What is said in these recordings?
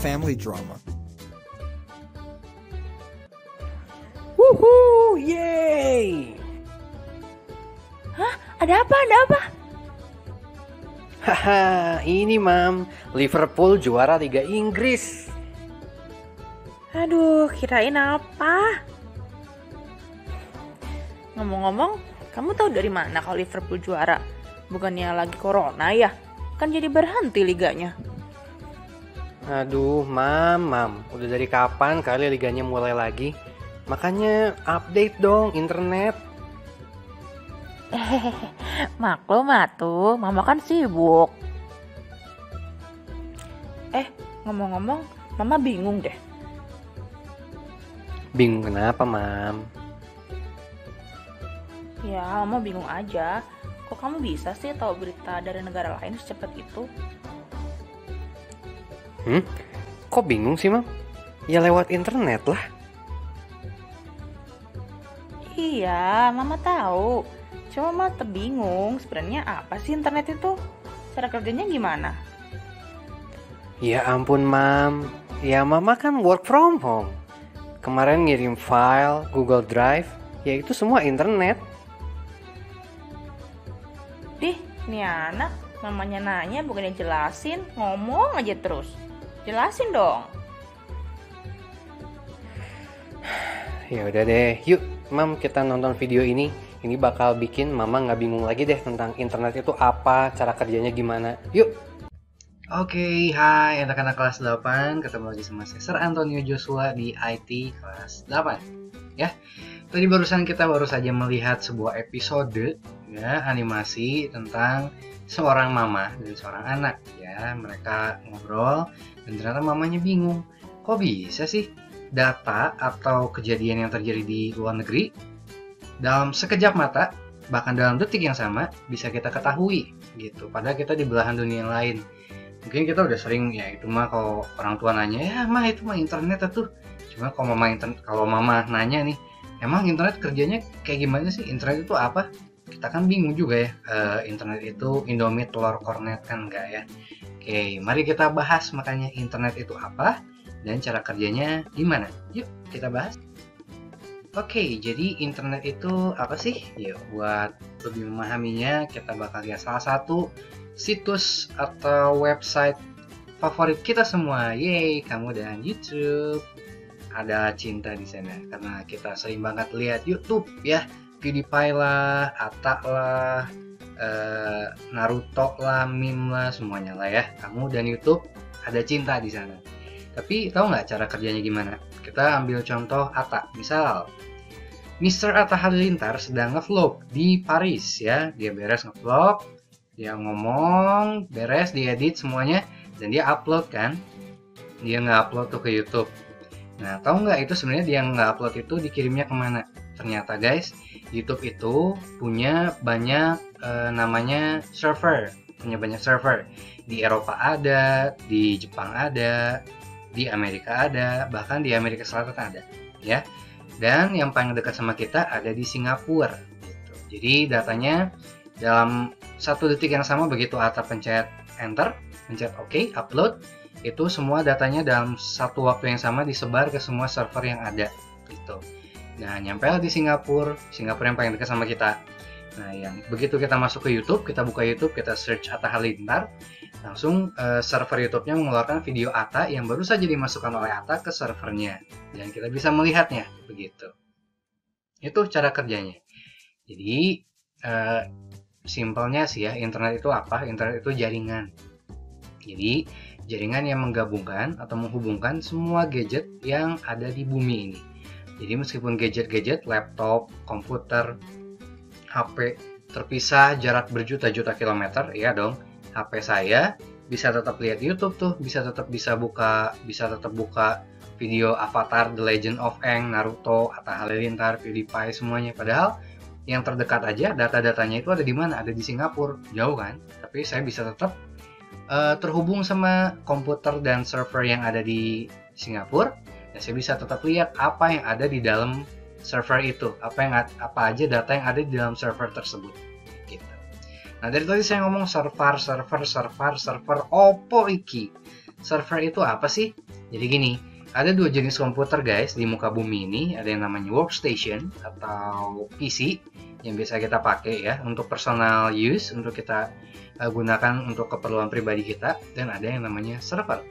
family drama. Wuhu, yay! Hah? Ada apa? Ada apa? Haha, ini mam, Liverpool juara Liga Inggris. Aduh, kirain apa? Ngomong-ngomong, kamu tahu dari mana kalau Liverpool juara? Bukannya lagi corona ya? Kan jadi berhenti liganya. Aduh, mam, mam, udah dari kapan kali liganya mulai lagi? Makanya update dong internet. Maklum atuh, mama kan sibuk. Eh, ngomong-ngomong, mama bingung deh. Bingung kenapa, mam? Ya, mama bingung aja. Kok kamu bisa sih tahu berita dari negara lain secepat itu? Hmm? Kok bingung sih, mam? Ya lewat internet lah. Iya, mama tahu. Cuma mama terbingung sebenarnya apa sih internet itu? Cara kerjanya gimana? Ya ampun, mam. Ya mama kan work from home. Kemarin ngirim file Google Drive, ya itu semua internet. Dih, ini anak mamanya nanya bukannya jelasin, ngomong aja terus. Jelasin dong. Ya udah deh, yuk, mam kita nonton video ini. Ini bakal bikin mama nggak bingung lagi deh tentang internet itu apa, cara kerjanya gimana. Yuk. Oke, hai anak-anak kelas 8. Ketemu lagi sama saya, Antonio Joshua di IT kelas 8. Ya, tadi barusan kita baru saja melihat sebuah episode ya animasi tentang seorang mama dan seorang anak. Ya mereka ngobrol dan ternyata mamanya bingung. Kok bisa sih data atau kejadian yang terjadi di luar negeri dalam sekejap mata bahkan dalam detik yang sama bisa kita ketahui? Gitu. Padahal kita di belahan dunia yang lain. Mungkin kita udah sering ya itu mah kalau orang tua nanya ya mah itu mah internet tuh cuma kalau mama internet kalau mama nanya nih emang internet kerjanya kayak gimana sih? Internet itu apa kita kan bingung juga ya uh, internet itu Indomie telur kornet kan enggak ya oke mari kita bahas makanya internet itu apa dan cara kerjanya gimana yuk kita bahas Oke, jadi internet itu apa sih? Yuk, buat lebih memahaminya, kita bakal lihat salah satu situs atau website favorit kita semua. Yeay, kamu dan YouTube. Ada cinta di sana karena kita sering banget lihat YouTube ya. PewDiePie lah, Atta lah, uh, Naruto lah, meme lah, semuanya lah ya. Kamu dan YouTube ada cinta di sana. Tapi tahu nggak cara kerjanya gimana? Kita ambil contoh Atta. Misal, Mr. Atta Halilintar sedang ngevlog di Paris ya. Dia beres ngevlog, dia ngomong, beres, diedit semuanya, dan dia upload kan. Dia nggak upload tuh ke YouTube. Nah, tahu nggak itu sebenarnya dia nggak upload itu dikirimnya ke mana? Ternyata guys, YouTube itu punya banyak e, namanya server, punya banyak server. Di Eropa ada, di Jepang ada, di Amerika ada, bahkan di Amerika Selatan ada, ya. Dan yang paling dekat sama kita ada di Singapura. Gitu. Jadi datanya dalam satu detik yang sama begitu Atta pencet enter, pencet OK, upload, itu semua datanya dalam satu waktu yang sama disebar ke semua server yang ada gitu. Nah, nyampe di Singapura, Singapura yang paling dekat sama kita. Nah, yang begitu kita masuk ke YouTube, kita buka YouTube, kita search Atta Halilintar, langsung uh, server YouTube-nya mengeluarkan video Atta yang baru saja dimasukkan oleh Atta ke servernya, dan kita bisa melihatnya begitu. Itu cara kerjanya. Jadi uh, simpelnya sih ya, internet itu apa? Internet itu jaringan. Jadi jaringan yang menggabungkan atau menghubungkan semua gadget yang ada di bumi ini. Jadi meskipun gadget-gadget, laptop, komputer, HP terpisah jarak berjuta-juta kilometer, ya dong. HP saya bisa tetap lihat YouTube tuh, bisa tetap bisa buka, bisa tetap buka video Avatar, The Legend of Aang, Naruto, Atta Halilintar, PewDiePie semuanya. Padahal yang terdekat aja data-datanya itu ada di mana? Ada di Singapura, jauh kan? Tapi saya bisa tetap uh, terhubung sama komputer dan server yang ada di Singapura. Dan saya bisa tetap lihat apa yang ada di dalam server itu, apa yang apa aja data yang ada di dalam server tersebut. Gitu. Nah dari tadi saya ngomong server, server, server, server. Opo iki? Server itu apa sih? Jadi gini, ada dua jenis komputer guys di muka bumi ini. Ada yang namanya workstation atau PC yang biasa kita pakai ya untuk personal use, untuk kita uh, gunakan untuk keperluan pribadi kita. Dan ada yang namanya server.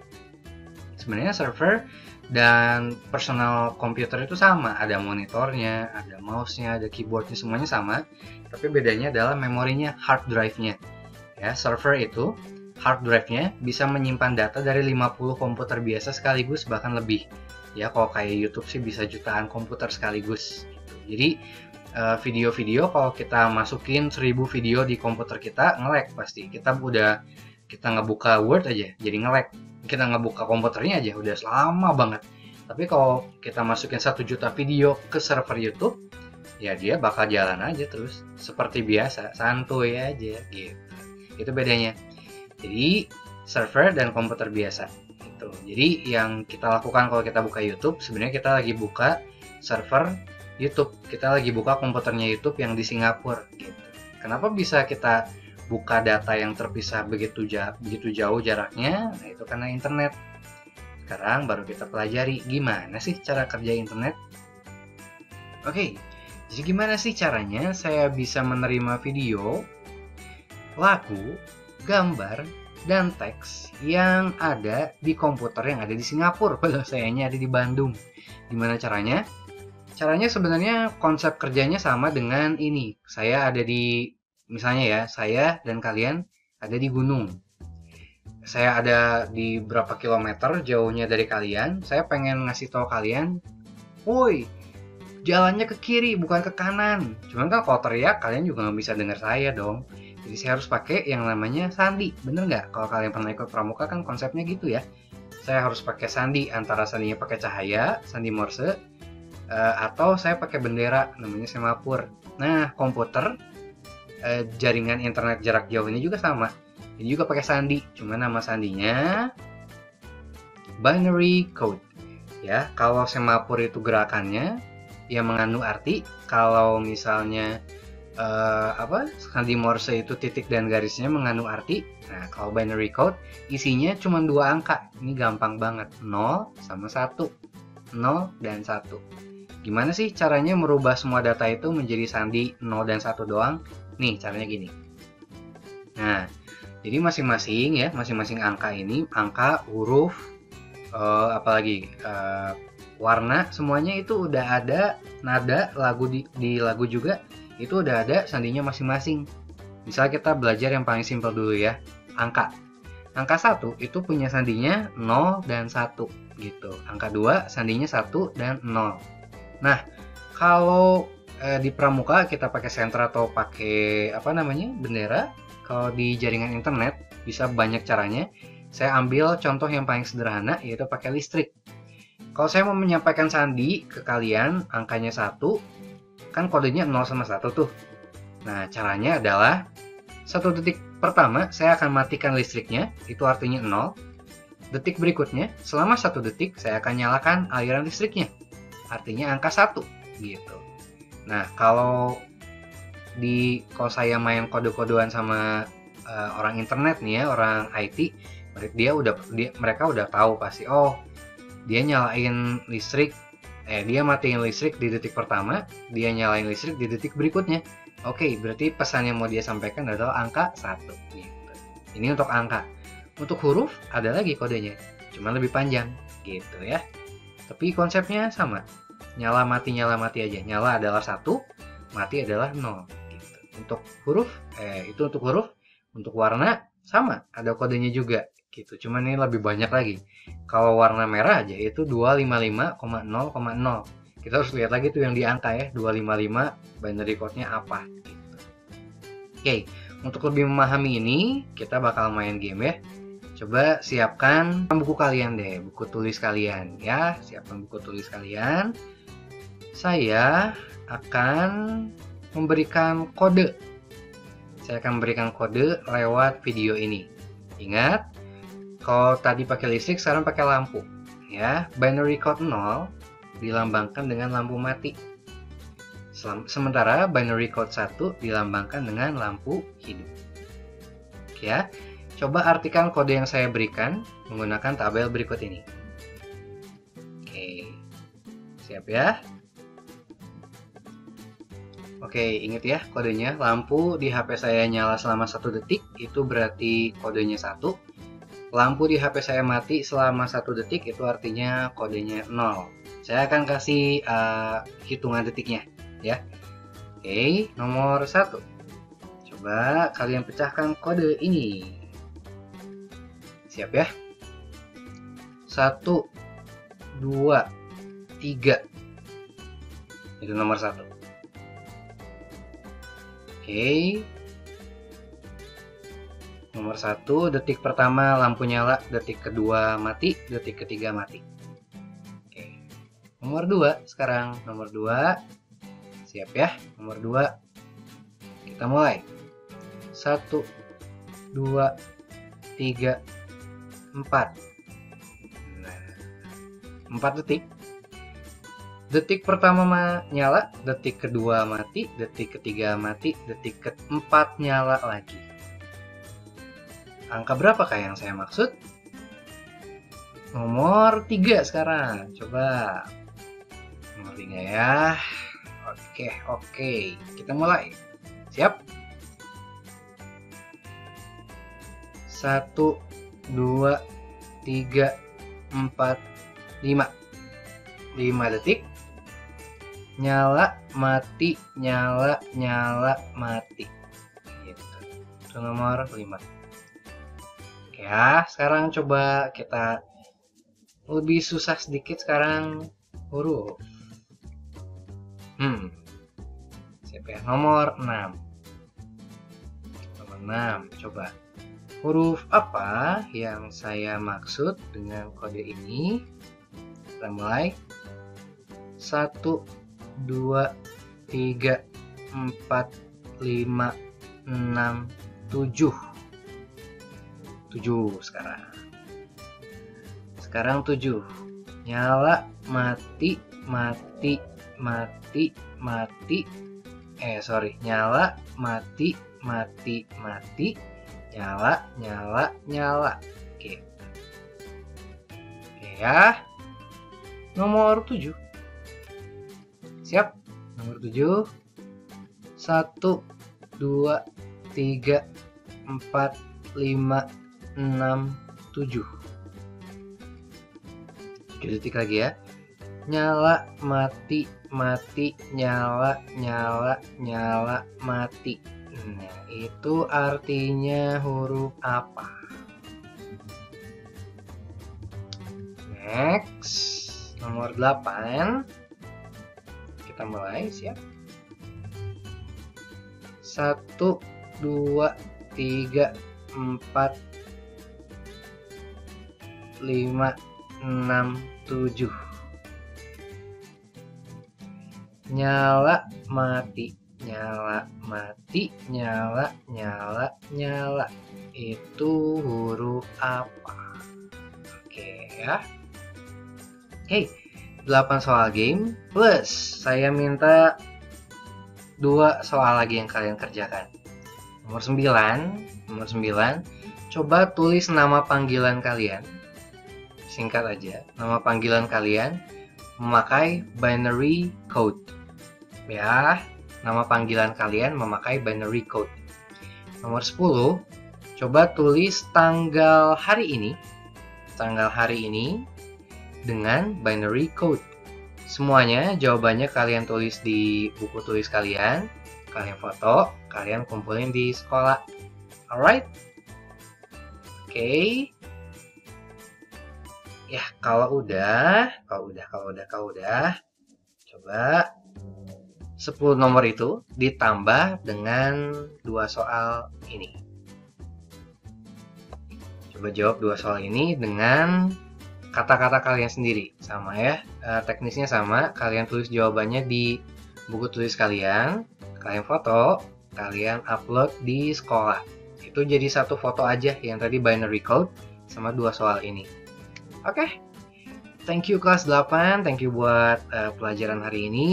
Sebenarnya server dan personal komputer itu sama. Ada monitornya, ada mouse-nya, ada keyboardnya, semuanya sama. Tapi bedanya adalah memorinya, hard drive-nya. Ya, server itu hard drive-nya bisa menyimpan data dari 50 komputer biasa sekaligus bahkan lebih. Ya, kalau kayak YouTube sih bisa jutaan komputer sekaligus. Jadi eh, video-video kalau kita masukin 1000 video di komputer kita ngelek pasti. Kita udah kita ngebuka Word aja jadi ngelek. Kita ngebuka komputernya aja udah lama banget. Tapi kalau kita masukin satu juta video ke server YouTube, ya dia bakal jalan aja terus seperti biasa, santuy aja gitu. Itu bedanya. Jadi server dan komputer biasa. Gitu. Jadi yang kita lakukan kalau kita buka YouTube, sebenarnya kita lagi buka server YouTube. Kita lagi buka komputernya YouTube yang di Singapura. Gitu. Kenapa bisa kita buka data yang terpisah begitu jauh, begitu jauh jaraknya? Nah, itu karena internet. Sekarang baru kita pelajari gimana sih cara kerja internet. Oke, jadi gimana sih caranya saya bisa menerima video, lagu, gambar, dan teks yang ada di komputer yang ada di Singapura. Padahal sayanya ada di Bandung. Gimana caranya? Caranya sebenarnya konsep kerjanya sama dengan ini. Saya ada di, misalnya ya, saya dan kalian ada di gunung. Saya ada di berapa kilometer jauhnya dari kalian. Saya pengen ngasih tahu kalian, woi, jalannya ke kiri bukan ke kanan. Cuman kan kalau teriak kalian juga nggak bisa dengar saya dong. Jadi saya harus pakai yang namanya sandi. Bener nggak? Kalau kalian pernah ikut pramuka kan konsepnya gitu ya. Saya harus pakai sandi antara sandinya pakai cahaya, sandi morse, uh, atau saya pakai bendera namanya semapur. Nah, komputer uh, jaringan internet jarak jauh ini juga sama. Ini juga pakai sandi, cuma nama sandinya binary code. Ya, kalau semapur itu gerakannya yang mengandung arti, kalau misalnya uh, apa sandi Morse itu titik dan garisnya mengandung arti. Nah, kalau binary code isinya cuma dua angka. Ini gampang banget. 0 sama 1. 0 dan 1. Gimana sih caranya merubah semua data itu menjadi sandi 0 dan 1 doang? Nih, caranya gini. Nah, jadi masing-masing ya, masing-masing angka ini, angka, huruf, uh, apalagi uh, warna, semuanya itu udah ada nada lagu di, di lagu juga itu udah ada sandinya masing-masing. Misal kita belajar yang paling simpel dulu ya, angka. Angka 1 itu punya sandinya 0 dan 1 gitu. Angka 2 sandinya 1 dan 0. Nah, kalau eh, di pramuka kita pakai sentra atau pakai apa namanya? bendera, kalau di jaringan internet bisa banyak caranya. Saya ambil contoh yang paling sederhana yaitu pakai listrik. Kalau saya mau menyampaikan sandi ke kalian angkanya 1, kan kodenya 0 sama 1 tuh. Nah, caranya adalah satu detik pertama saya akan matikan listriknya, itu artinya 0. Detik berikutnya, selama satu detik saya akan nyalakan aliran listriknya, artinya angka 1 gitu. Nah, kalau di kalau saya main kode-kodean sama uh, orang internet nih ya, orang IT, dia udah dia, mereka udah tahu pasti oh dia nyalain listrik eh dia matiin listrik di detik pertama, dia nyalain listrik di detik berikutnya. Oke, okay, berarti pesan yang mau dia sampaikan adalah angka 1 gitu. Ini untuk angka. Untuk huruf ada lagi kodenya, cuma lebih panjang gitu ya. Tapi konsepnya sama. Nyala mati nyala mati aja. Nyala adalah satu, mati adalah nol. Gitu. Untuk huruf, eh itu untuk huruf, untuk warna sama, ada kodenya juga gitu. Cuman ini lebih banyak lagi. Kalau warna merah aja itu 255,0,0. Kita harus lihat lagi tuh yang di angka ya, 255 binary code-nya apa gitu. Oke, untuk lebih memahami ini, kita bakal main game ya. Coba siapkan buku kalian deh, buku tulis kalian ya. Siapkan buku tulis kalian. Saya akan memberikan kode. Saya akan memberikan kode lewat video ini. Ingat, kalau tadi pakai listrik, sekarang pakai lampu. Ya, binary code 0 dilambangkan dengan lampu mati. Sementara binary code 1 dilambangkan dengan lampu hidup. Ya, coba artikan kode yang saya berikan menggunakan tabel berikut ini. Siap ya? Oke, ingat ya kodenya. Lampu di HP saya nyala selama satu detik, itu berarti kodenya satu. Lampu di HP saya mati selama satu detik, itu artinya kodenya 0. Saya akan kasih uh, hitungan detiknya, ya. Oke, nomor satu. Coba kalian pecahkan kode ini. Siap ya? Satu, dua, tiga. Itu nomor satu. Oke. Nomor satu, detik pertama lampu nyala, detik kedua mati, detik ketiga mati. Oke. Nomor dua, sekarang nomor dua. Siap ya, nomor dua. Kita mulai. Satu, dua, tiga, empat. Nah, empat detik detik pertama nyala, detik kedua mati, detik ketiga mati, detik keempat nyala lagi. Angka berapakah yang saya maksud? Nomor 3 sekarang. Coba. Nomor 3 ya. Oke, oke. Kita mulai. Siap? Satu, dua, tiga, empat, lima. Lima detik nyala mati nyala nyala mati. Gitu. Itu nomor 5 oke ya sekarang coba kita lebih susah sedikit sekarang huruf hmm. Siap ya? Nomor 6 nomor 6 coba. Huruf apa yang saya maksud dengan kode ini? Kita mulai. Satu dua, tiga, empat, lima, enam, tujuh. Tujuh sekarang. Sekarang tujuh. Nyala, mati, mati, mati, mati. Eh, sorry. Nyala, mati, mati, mati. Nyala, nyala, nyala. Oke. Oke ya. Nomor tujuh. Siap? Nomor 7. 1 2 3 4 5 6 7. 7 detik lagi ya. Nyala, mati, mati, nyala, nyala, nyala, mati. Nah, itu artinya huruf apa? Next, nomor 8 kita mulai siap. Satu dua tiga empat lima enam tujuh. Nyala mati. Nyala mati. Nyala nyala nyala. Itu huruf apa? Oke ya. Oke 8 soal game plus saya minta dua soal lagi yang kalian kerjakan. Nomor 9, nomor 9, coba tulis nama panggilan kalian. Singkat aja, nama panggilan kalian memakai binary code. Ya, nama panggilan kalian memakai binary code. Nomor 10, coba tulis tanggal hari ini. Tanggal hari ini dengan binary code. Semuanya jawabannya kalian tulis di buku tulis kalian, kalian foto, kalian kumpulin di sekolah. Alright? Oke. Okay. Ya, kalau udah, kalau udah, kalau udah, kalau udah, coba 10 nomor itu ditambah dengan dua soal ini. Coba jawab dua soal ini dengan kata-kata kalian sendiri. Sama ya e, teknisnya sama. Kalian tulis jawabannya di buku tulis kalian. Kalian foto kalian upload di sekolah. Itu jadi satu foto aja yang tadi binary code sama dua soal ini. Oke. Okay. thank you kelas 8 thank you buat uh, pelajaran hari ini.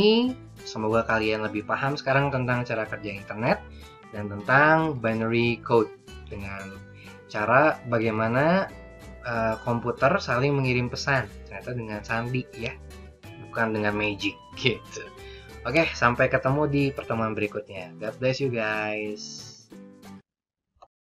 Semoga kalian lebih paham sekarang tentang cara kerja internet dan tentang binary code dengan cara bagaimana uh, komputer saling mengirim pesan ternyata dengan sandi ya bukan dengan magic gitu. Oke, sampai ketemu di pertemuan berikutnya. God bless you guys.